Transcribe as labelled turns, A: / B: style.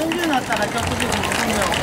A: 경주 났다가 저쪽에 무슨